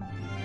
了。